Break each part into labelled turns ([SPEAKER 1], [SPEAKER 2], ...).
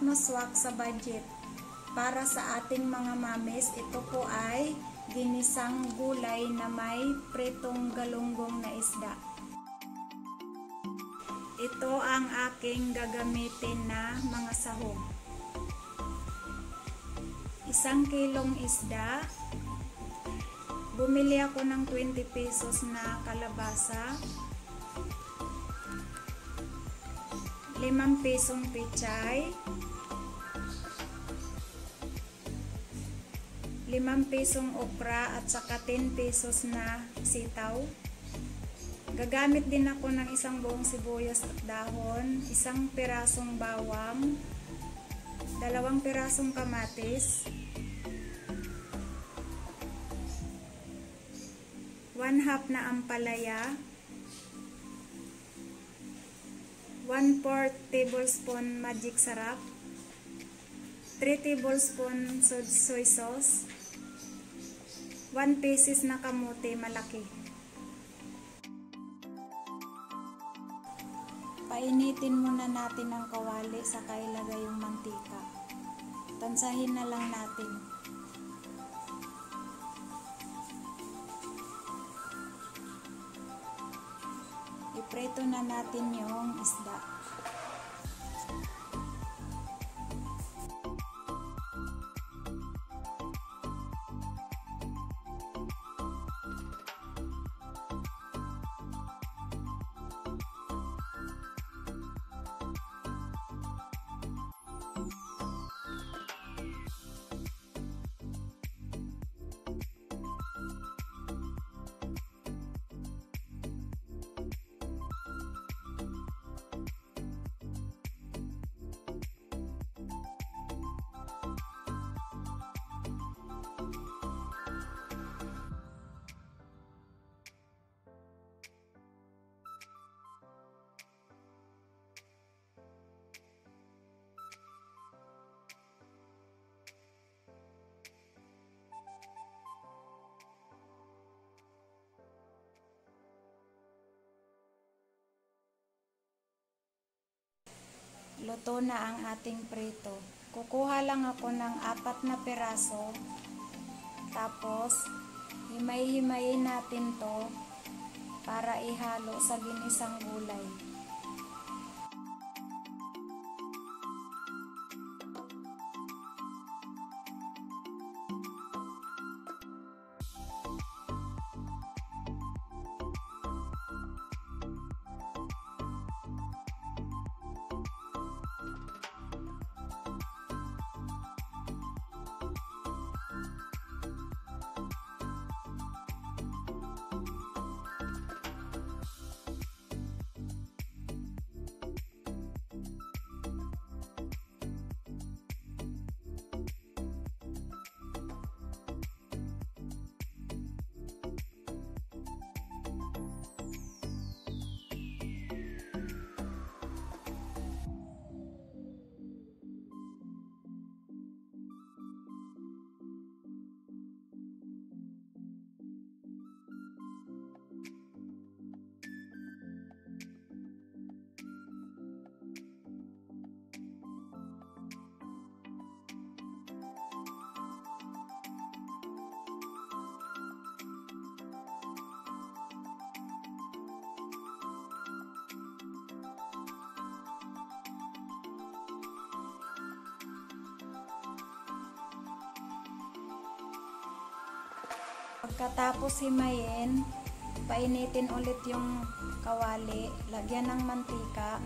[SPEAKER 1] na swak na swak sa budget. Para sa ating mga mamis, ito po ay ginisang gulay na may pretong galunggong na isda. Ito ang aking gagamitin na mga sahog. Isang kilong isda, Bumili ako ng 20 pesos na kalabasa. 5 pesong pechay. 5 pesong okra at saka 10 pesos na sitaw. Gagamit din ako ng isang buong sibuyas at dahon, isang pirasong bawang, dalawang pirasong kamatis, 1 half na ampalaya, 1 4 tablespoon magic sarap, 3 tablespoon soy sauce, 1 pieces na kamote malaki. Painitin muna natin ang kawali sa ilagay yung mantika. Tansahin na lang natin. ipreto na natin yung isda. Luto na ang ating prito. Kukuha lang ako ng apat na peraso. Tapos, himay-himayin natin to para ihalo sa ginisang gulay. Pagkatapos himayin, painitin ulit yung kawali, lagyan ng mantika.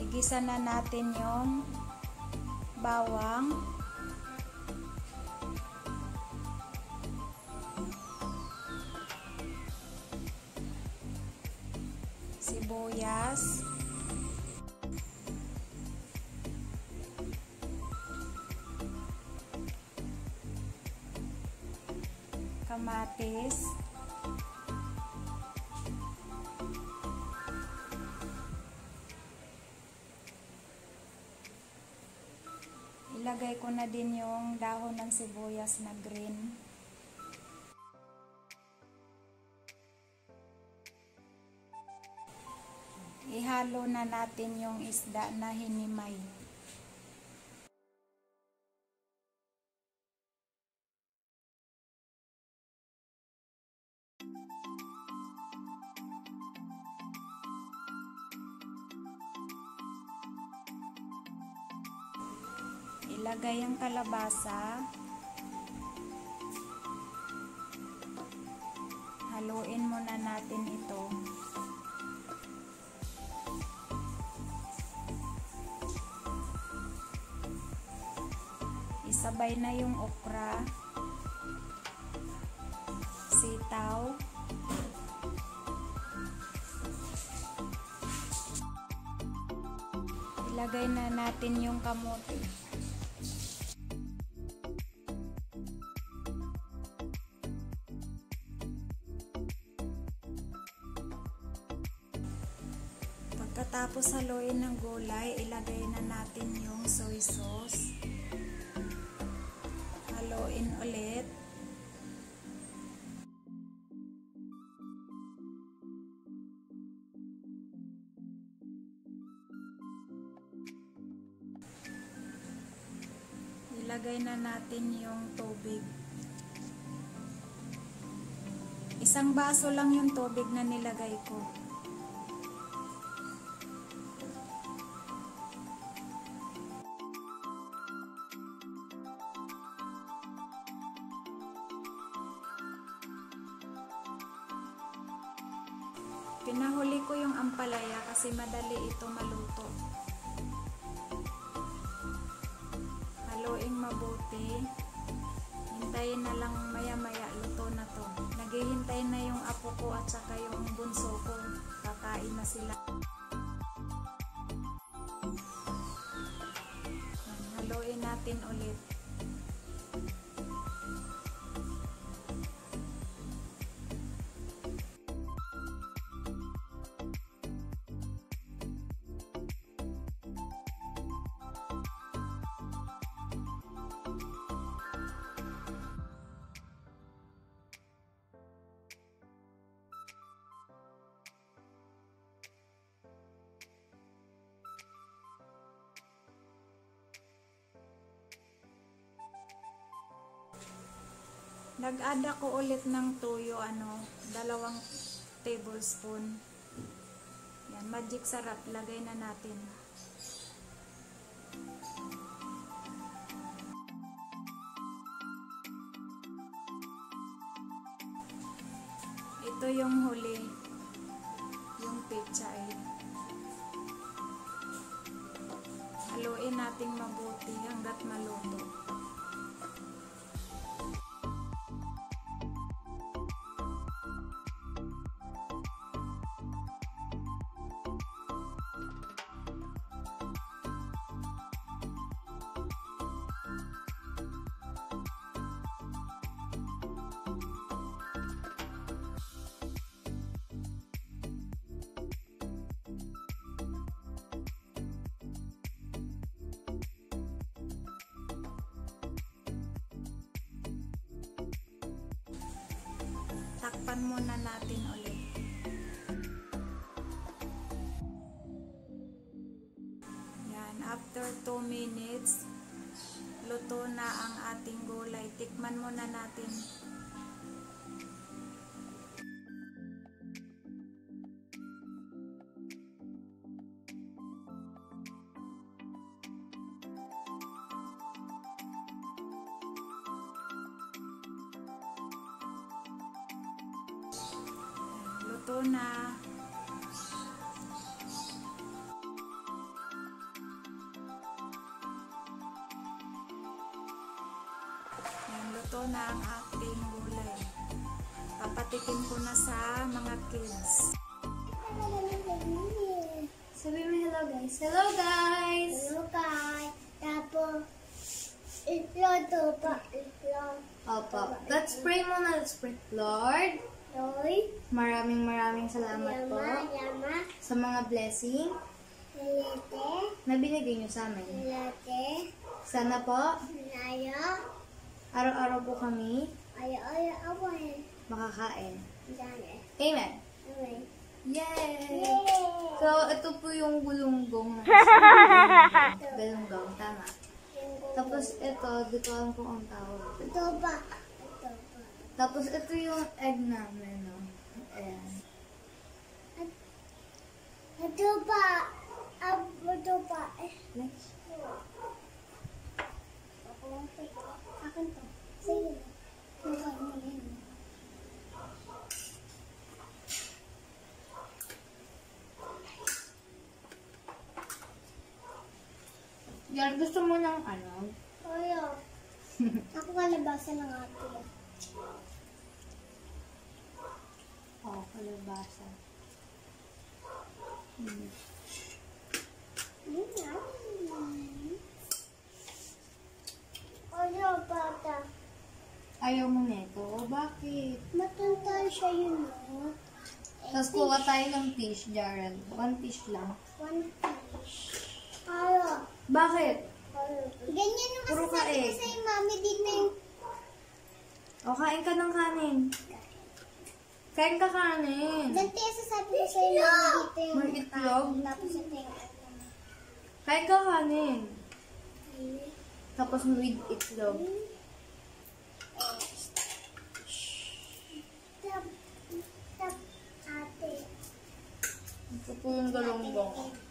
[SPEAKER 1] Igisa na natin yung bawang. Sibuyas. kamatis. Ilagay ko na din yung dahon ng sibuyas na green. Ihalo na natin yung isda na hinimay. Kalabasa. Haluin muna natin ito. Isabay na yung okra, sitaw, ilagay na natin yung kamote. Pagkatapos haluin ng gulay, ilagay na natin yung soy sauce. Haluin ulit. Ilagay na natin yung tubig. Isang baso lang yung tubig na nilagay ko. Pinahuli ko yung ampalaya kasi madali ito maluto. Haluin mabuti. Hintayin na lang maya-maya luto na to. Naghihintay na yung apo ko at saka yung bunso ko. Kakain na sila. Haluin natin ulit. Nag-add ako ulit ng tuyo, ano, dalawang tablespoon. Yan, magic sarap. Lagay na natin. Ito yung huli. Yung pechay. Haluin nating mabuti hanggat maluto. Takpan muna natin ulit. Yan, after 2 minutes, luto na ang ating gulay. Tikman muna natin. Luto na. Yan, luto na ang ating gulay. Papatikin ko na sa mga kids.
[SPEAKER 2] Sabi mo hello guys. Hello guys!
[SPEAKER 3] Hello guys. Tapos, pa. Itlog.
[SPEAKER 2] Opo. Let's pray muna. Let's pray. Lord,
[SPEAKER 3] Loy.
[SPEAKER 2] maraming maraming salamat po
[SPEAKER 3] Yama. Yama.
[SPEAKER 2] sa mga blessing
[SPEAKER 3] Lete.
[SPEAKER 2] na binigay niyo sa amin.
[SPEAKER 3] Lete.
[SPEAKER 2] Sana po,
[SPEAKER 3] Nayo.
[SPEAKER 2] araw-araw po kami
[SPEAKER 3] Ayo, ayo, away.
[SPEAKER 2] makakain.
[SPEAKER 3] Dane.
[SPEAKER 2] Amen.
[SPEAKER 3] Away.
[SPEAKER 2] Yay!
[SPEAKER 3] Yay!
[SPEAKER 2] So, ito po yung gulunggong. Galunggong, tama. Tapos ito, di ko alam kung ang tawag.
[SPEAKER 3] Ito ba? Ito?
[SPEAKER 2] Tapos ito yung egg namin, no? Ayan.
[SPEAKER 3] Ito ba? Ah, ito? Eh,
[SPEAKER 2] Next.
[SPEAKER 3] Akin to. Sige. Mukha mo yan.
[SPEAKER 2] Yan, gusto mo ng ano?
[SPEAKER 3] Kuya. Ako kalabasan ng ate.
[SPEAKER 2] Oh, kalabasa.
[SPEAKER 3] Nga. Kuya, bata.
[SPEAKER 2] Ayaw mo nito? O bakit?
[SPEAKER 3] Matanda siya yun, no?
[SPEAKER 2] Tapos kuha tayo ng fish, Jared. One fish lang.
[SPEAKER 3] One fish. Kuya.
[SPEAKER 2] Bakit?
[SPEAKER 3] Ganyan yung
[SPEAKER 2] Puro
[SPEAKER 3] masasabi ko sa'yo, mami, dito yung
[SPEAKER 2] O, kain ka ng kanin. Kain ka kanin.
[SPEAKER 3] Ganito yung sasabi ko sa'yo, mami, dito yung
[SPEAKER 2] May itlog?
[SPEAKER 3] Tapos yung ano.
[SPEAKER 2] Kain ka kanin. Tapos with itlog.
[SPEAKER 3] Tap, tap, ate.
[SPEAKER 2] Ito po yung galunggong.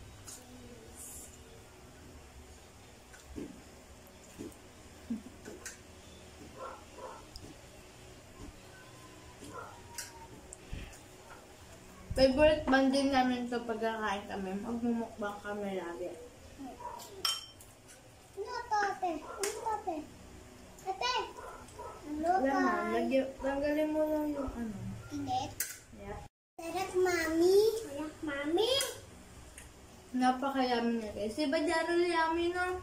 [SPEAKER 2] Favorite banding namin to pagkakain kami. Magmumukbang kami lagi.
[SPEAKER 3] Ano to, ate? Ano to, ate? Ate! Ano
[SPEAKER 2] Wala na. lagi- Tanggalin mo lang yung ano.
[SPEAKER 3] Init.
[SPEAKER 2] Yeah.
[SPEAKER 3] Sarap, mami. Sarap, mami.
[SPEAKER 2] Napakayami niya guys. Diba Jarol yummy na?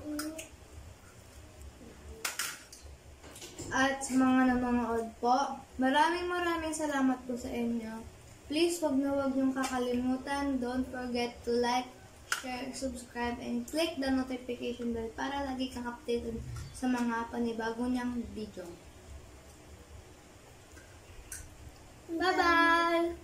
[SPEAKER 2] At sa mga nanonood po, maraming maraming salamat po sa inyo. Please wag na wag yung kakalimutan. Don't forget to like, share, subscribe, and click the notification bell para lagi kang updated sa mga panibago niyang video. Bye-bye!